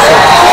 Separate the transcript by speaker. Speaker 1: Yeah.